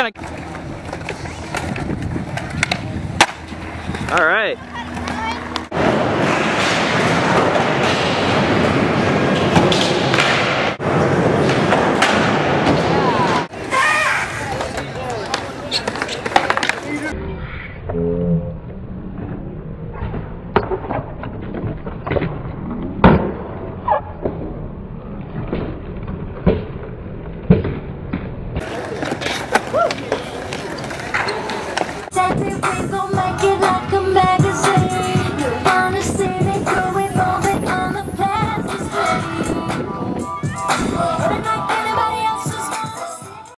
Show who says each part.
Speaker 1: kind of... All right.
Speaker 2: I got